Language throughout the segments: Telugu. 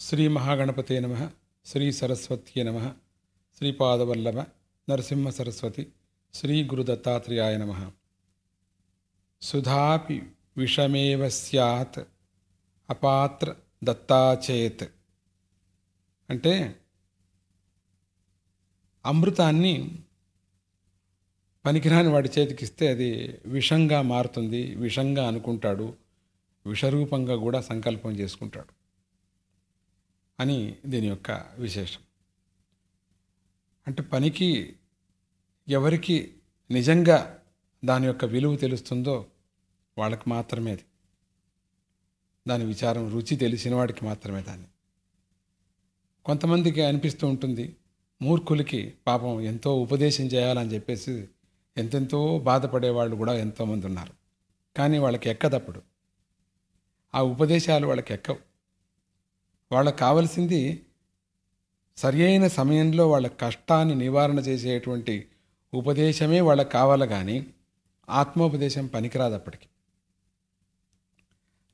శ్రీ మహాగణపతే నమ శ్రీ సరస్వత్యే నమ శ్రీపాదవల్లభ నరసింహ సరస్వతి శ్రీ గురుదత్తాత్రేయాయ నమ. సుధాపి విషమేవ స్యాత్ అపాత్ర దత్తాచేత్. అంటే అమృతాన్ని పనికిరాని వాడి చేతికిస్తే అది విషంగా మారుతుంది విషంగా అనుకుంటాడు విషరూపంగా కూడా సంకల్పం చేసుకుంటాడు. అని దీని యొక్క విశేషం. అంటే పనికి ఎవరికి నిజంగా దాని యొక్క విలువ తెలుస్తుందో వాళ్ళకి మాత్రమే అది. దాని విచారం రుచి తెలిసిన వాడికి మాత్రమే దాన్ని. కొంతమందికి అనిపిస్తూ ఉంటుంది మూర్ఖులకి పాపం ఎంతో ఉపదేశం చేయాలని చెప్పేసి ఎంతెంతో బాధపడే వాళ్ళు కూడా ఎంతోమంది ఉన్నారు. కానీ వాళ్ళకి ఎక్కదప్పుడు. ఆ ఉపదేశాలు వాళ్ళకి ఎక్కవు. వాళ్ళకు కావలసింది సరి అయిన సమయంలో వాళ్ళ కష్టాన్ని నివారణ చేసేటువంటి ఉపదేశమే వాళ్ళకి కావాలి కానీ ఆత్మోపదేశం పనికిరాదు అప్పటికి.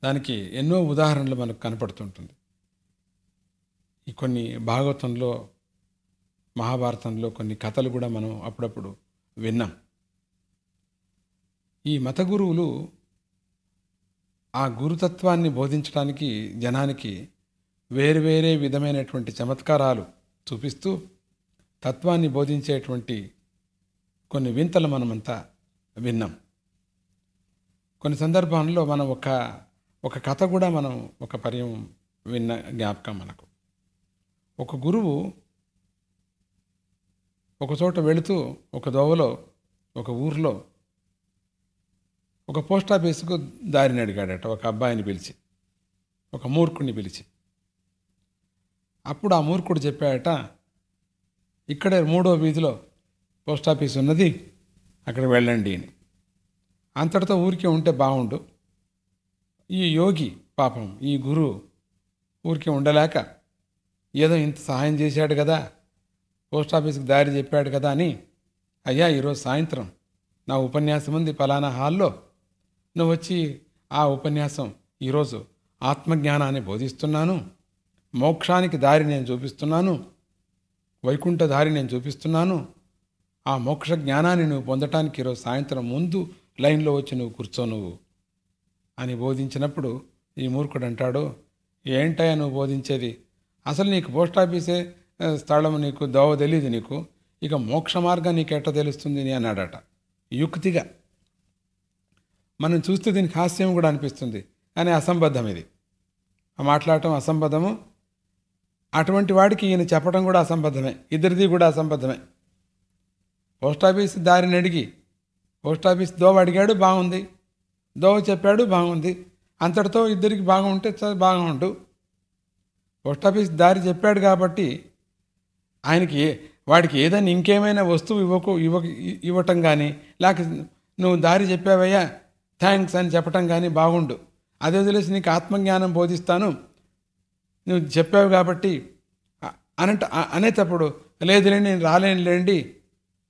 దానికి ఎన్నో ఉదాహరణలు మనకు కనపడుతుంటుంది. ఈ కొన్ని భాగవతంలో మహాభారతంలో కొన్ని కథలు కూడా మనం అప్పుడప్పుడు విన్నాం. ఈ మత గురువులు ఆ గురుతత్వాన్ని బోధించడానికి జనానికి వేరు వేరే విధమైనటువంటి చమత్కారాలు చూపిస్తూ తత్వాన్ని బోధించేటువంటి కొన్ని వింతలు మనమంతా విన్నాం. కొన్ని సందర్భాల్లో మనం ఒక ఒక కథ కూడా మనం ఒక పర్యం విన్న జ్ఞాపకం మనకు. ఒక గురువు ఒక చోట వెళుతూ ఒక దోవలో ఒక ఊర్లో ఒక పోస్ట్ ఆఫీసుకు దారిని అడిగాడట ఒక అబ్బాయిని పిలిచి ఒక మూర్ఖుడిని పిలిచి. అప్పుడు ఆ మూర్ఖుడు చెప్పాడట ఇక్కడే మూడో వీధిలో పోస్ట్ ఆఫీస్ ఉన్నది అక్కడికి వెళ్ళండి అని. అంతటితో ఊరికే ఉంటే బాగుండు. ఈ యోగి పాపం ఈ గురువు ఊరికే ఉండలేక ఏదో ఇంత సహాయం చేశాడు కదా పోస్ట్ ఆఫీస్కి దారి చెప్పాడు కదా అని అయ్యా ఈరోజు సాయంత్రం నా ఉపన్యాసం ఉంది ఫలానా హాల్లో. నువ్వు వచ్చి ఆ ఉపన్యాసం ఈరోజు ఆత్మజ్ఞానాన్ని బోధిస్తున్నాను. మోక్షానికి దారి నేను చూపిస్తున్నాను. వైకుంఠ దారి నేను చూపిస్తున్నాను. ఆ మోక్ష జ్ఞానాన్ని నువ్వు పొందటానికి ఈరోజు సాయంత్రం ముందు లైన్లో వచ్చి నువ్వు కూర్చో నువ్వు అని బోధించినప్పుడు ఈ మూర్ఖుడు అంటాడు ఏంటయ్యా నువ్వు బోధించేది? అసలు నీకు పోస్ట్ ఆఫీసే స్థలం నీకు దోవ తెలియదు నీకు. ఇక మోక్ష మార్గం నీకు ఎట్ట తెలుస్తుంది? అని అన్నాడట యుక్తిగా. మనం చూస్తే దీనికి హాస్యం కూడా అనిపిస్తుంది. కానీ అసంబద్ధం ఇది. మాట్లాడటం అసంబద్ధము. అటువంటి వాడికి ఈయన చెప్పడం కూడా అసంబద్ధమే. ఇద్దరిది కూడా అసంబద్ధమే. పోస్ట్ ఆఫీస్ దారిని అడిగి పోస్ట్ ఆఫీస్ దోవ అడిగాడు బాగుంది. దోవ చెప్పాడు బాగుంది. అంతటితో ఇద్దరికి బాగుంటే బాగా బాగుండు. పోస్ట్ ఆఫీస్ దారి చెప్పాడు కాబట్టి ఆయనకి వాడికి ఏదైనా ఇంకేమైనా వస్తువు ఇవ్వకు ఇవ్వ ఇవ్వటం కానీ లేక నువ్వు దారి చెప్పావయ్యా థ్యాంక్స్ అని చెప్పటం కానీ బాగుండు. అదే తెలిసి నీకు ఆత్మజ్ఞానం బోధిస్తాను. నువ్వు చెప్పావు కాబట్టి అనంట అనేటప్పుడు లేదులేండి నేను రాలేనులేండి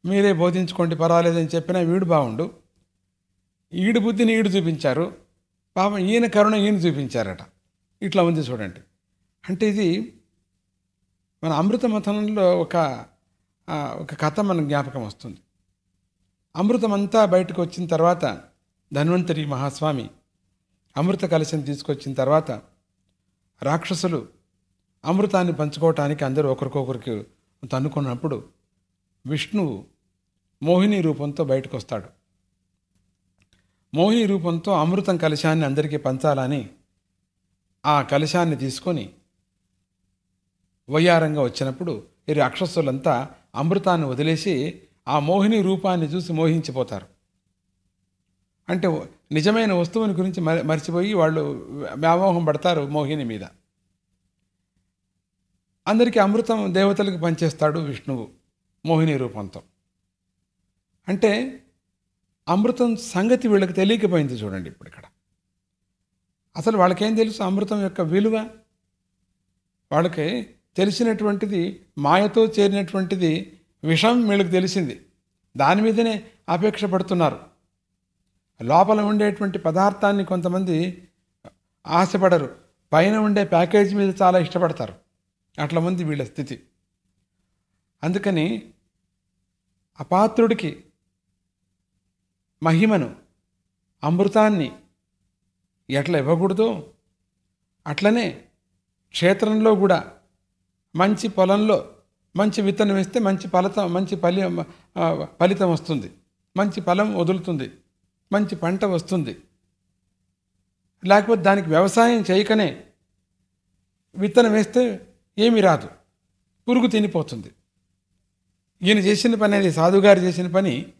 మీరే బోధించుకోండి పర్వాలేదని చెప్పినా వీడు బాగుండు ఈడు బుద్ధిని ఈడు చూపించారు. పాపం ఈయన కరుణ ఈయన చూపించారట. ఇట్లా ఉంది చూడండి. అంటే ఇది మన అమృత మథనంలో ఒక ఒక కథ మన జ్ఞాపకం వస్తుంది. అమృతం అంతా బయటకు వచ్చిన తర్వాత ధన్వంతరి మహాస్వామి అమృత కలశం తీసుకొచ్చిన తర్వాత రాక్షసులు అమృతాన్ని పంచుకోవటానికి అందరూ ఒకరికొకరికి తన్నుకున్నప్పుడు విష్ణువు మోహిని రూపంతో బయటకు వస్తాడు మోహిని రూపంతో అమృతం కలశాన్ని అందరికీ పంచాలని ఆ కలశాన్ని తీసుకొని వయ్యారంగా వచ్చినప్పుడు ఈ రాక్షసులంతా అమృతాన్ని వదిలేసి ఆ మోహిని రూపాన్ని చూసి మోహించిపోతారు. అంటే నిజమైన వస్తువుని గురించి మరి మర్చిపోయి వాళ్ళు వ్యామోహం పడతారు మోహిని మీద. అందరికీ అమృతం దేవతలకు పనిచేస్తాడు విష్ణువు మోహిని రూపంతో. అంటే అమృతం సంగతి వీళ్ళకి తెలియకపోయింది చూడండి ఇప్పుడు ఇక్కడ. అసలు వాళ్ళకేం తెలుసు అమృతం యొక్క విలువ? వాళ్ళకి తెలిసినటువంటిది మాయతో చేరినటువంటిది విషం వీళ్ళకి తెలిసింది. దాని మీదనే అపేక్ష పడుతున్నారు. లోపల ఉండేటువంటి పదార్థాన్ని కొంతమంది ఆశపడరు. పైన ఉండే ప్యాకేజ్ మీద చాలా ఇష్టపడతారు. అట్లా ఉంది వీళ్ళ స్థితి. అందుకని అపాత్రుడికి మహిమను అమృతాన్ని ఎట్లా ఇవ్వకూడదు? అట్లనే క్షేత్రంలో కూడా మంచి పొలంలో మంచి విత్తనం వేస్తే మంచి ఫలితం మంచి ఫలి ఫలితం వస్తుంది. మంచి ఫలం వదులుతుంది. మంచి పంట వస్తుంది. లేకపోతే దానికి వ్యవసాయం చేయకనే విత్తనం వేస్తే ఏమీ రాదు. పురుగు తినిపోతుంది. ఈయన చేసిన పని అది సాధుగారు చేసిన పని.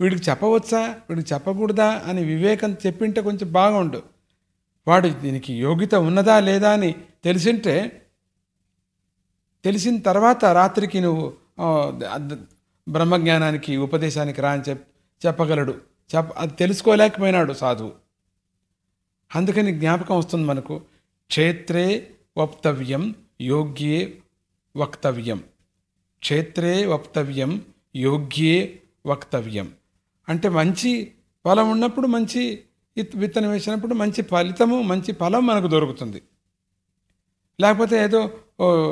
వీడికి చెప్పవచ్చా? వీడికి చెప్పకూడదా? అని వివేకం చెప్పింటే కొంచెం బాగుండు. వాడు దీనికి యోగ్యత ఉన్నదా లేదా అని తెలిసింటే తెలిసిన తర్వాత రాత్రికి నువ్వు బ్రహ్మజ్ఞానానికి ఉపదేశానికి రా అని చెప్ చెప్పగలడు. చెప్ప అది తెలుసుకోలేకపోయినాడు సాధువు. అందుకని జ్ఞాపకం వస్తుంది మనకు క్షేత్రే వక్తవ్యం యోగ్యే వక్తవ్యం. క్షేత్రే వక్తవ్యం యోగ్యే వక్తవ్యం. అంటే మంచి ఫలం ఉన్నప్పుడు మంచి విత్తనం వేసినప్పుడు మంచి ఫలితము మంచి ఫలం మనకు దొరుకుతుంది. లేకపోతే ఏదో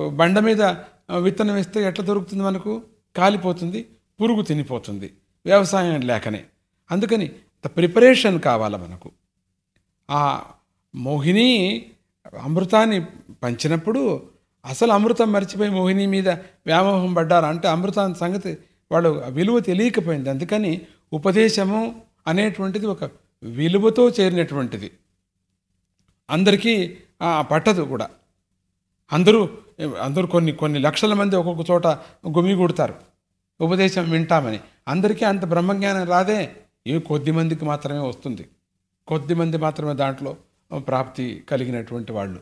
బండ మీద విత్తనం వేస్తే ఎట్లా దొరుకుతుంది మనకు? కాలిపోతుంది పురుగు తినిపోతుంది. వ్యవసాయం లేకనే. అందుకని ప్రిపరేషన్ కావాలి మనకు. ఆ మోహిని అమృతాన్ని పంచినప్పుడు అసలు అమృతం మర్చిపోయి మోహిని మీద వ్యామోహం పడ్డారు అంటే అమృతం సంగతి వాళ్ళు విలువ తెలియకపోయింది. అందుకని ఉపదేశము అనేటువంటిది ఒక విలువతో చేరినటువంటిది. అందరికీ పట్టదు కూడా. అందరూ అందరూ కొన్ని కొన్ని లక్షల మంది ఒక్కొక్క చోట గుమిగూడతారు. ఉపదేశం వింటామని. అందరికీ అంత బ్రహ్మజ్ఞానం రాదే. ఇవి కొద్ది మందికి మాత్రమే వస్తుంది. కొద్ది మంది మాత్రమే దాంట్లో ప్రాప్తి కలిగినటువంటి వాళ్ళు.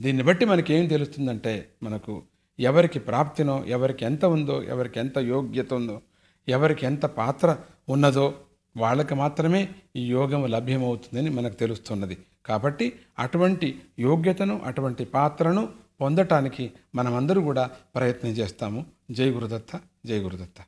దీన్ని బట్టి మనకి ఏం తెలుస్తుందంటే మనకు ఎవరికి ప్రాప్తినో ఎవరికి ఎంత ఉందో ఎవరికి ఎంత యోగ్యత ఉందో ఎవరికి ఎంత పాత్ర ఉన్నదో వాళ్ళకి మాత్రమే ఈ యోగం లభ్యమవుతుందని మనకు తెలుస్తున్నది. కాబట్టి అటువంటి యోగ్యతను అటువంటి పాత్రను పొందటానికి మనమందరూ కూడా ప్రయత్నం చేస్తాము. జై గురుదత్త జై గురుదత్త.